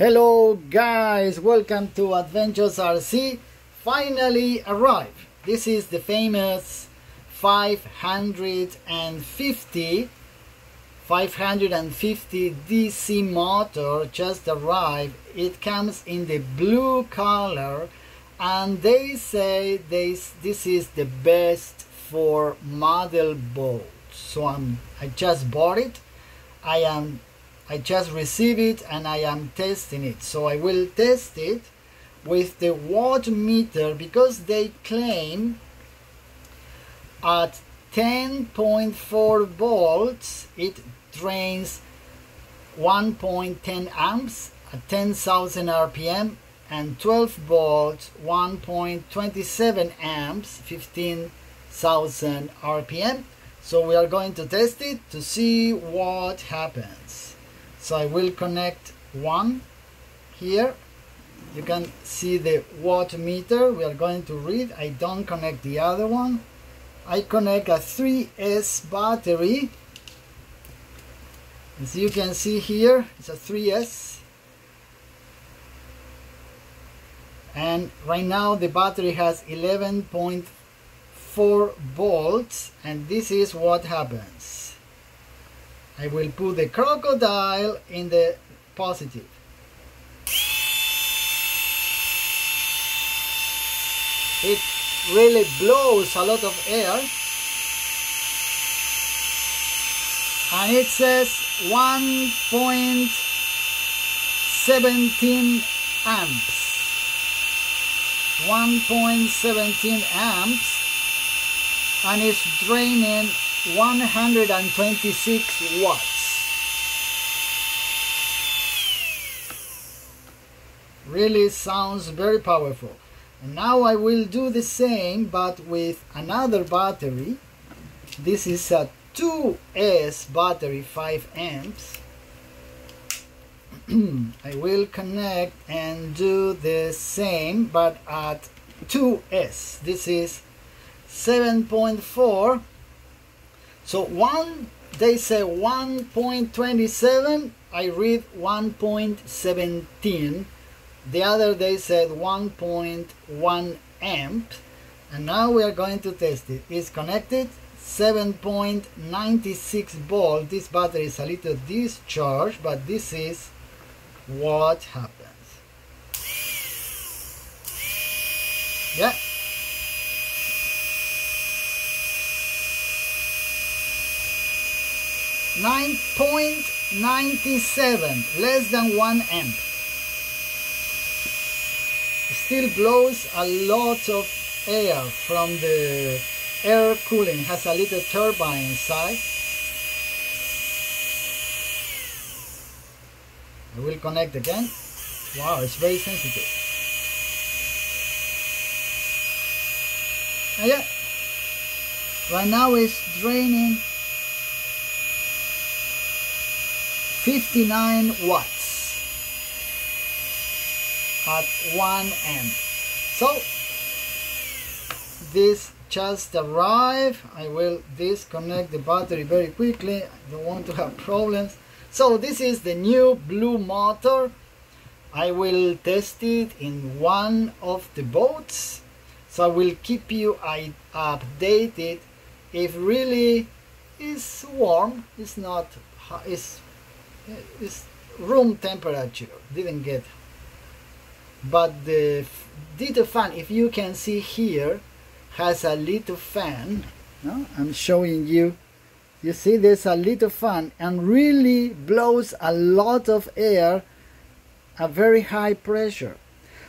Hello guys, welcome to Adventures RC. Finally arrived. This is the famous 550 550 DC motor just arrived. It comes in the blue color and they say this this is the best for model boats. So I'm I just bought it. I am I just received it and I am testing it. So I will test it with the watt meter because they claim at 10.4 volts it drains 1.10 amps at 10,000 rpm and 12 volts 1.27 amps 15,000 rpm so we are going to test it to see what happens so I will connect one here. You can see the watt meter we are going to read. I don't connect the other one. I connect a 3S battery. As you can see here it's a 3S and right now the battery has 11.4 volts and this is what happens I will put the crocodile in the positive. It really blows a lot of air. And it says 1.17 amps. 1.17 amps and it's draining 126 watts. Really sounds very powerful. And now I will do the same but with another battery. This is a 2S battery 5 amps. I will connect and do the same but at 2S. This is 7.4 so one, they say 1.27, I read 1.17. The other they said 1.1 amp. And now we are going to test it. It's connected 7.96 volt. This battery is a little discharged, but this is what happens. Yeah. 9.97, less than 1 amp. Still blows a lot of air from the air cooling, has a little turbine inside. I will connect again. Wow, it's very sensitive. And yeah, right now it's draining 59 watts at 1 end so this just arrived. I will disconnect the battery very quickly. I don't want to have problems. So this is the new blue motor. I will test it in one of the boats. So I will keep you updated. If really it's warm it's not it's it's room temperature didn't get but the little fan if you can see here has a little fan no? I'm showing you. You see there's a little fan and really blows a lot of air at very high pressure.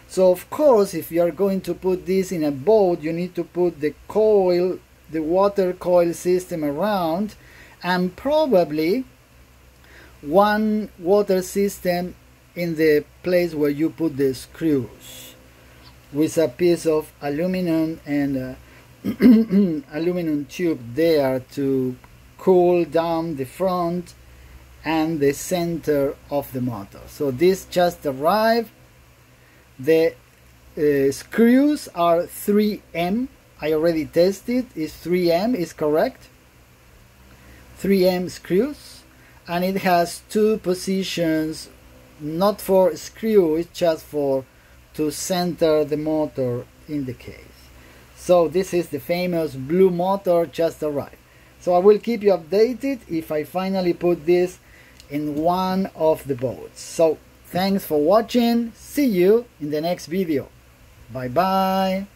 So of course if you are going to put this in a boat you need to put the coil the water coil system around and probably one water system in the place where you put the screws with a piece of aluminum and uh, aluminum tube there to cool down the front and the center of the motor. So this just arrived. The uh, screws are 3M. I already tested. Is 3M is correct. 3M screws and it has two positions not for screw it's just for to center the motor in the case. So this is the famous blue motor just arrived so I will keep you updated if I finally put this in one of the boats. So thanks for watching. See you in the next video. Bye bye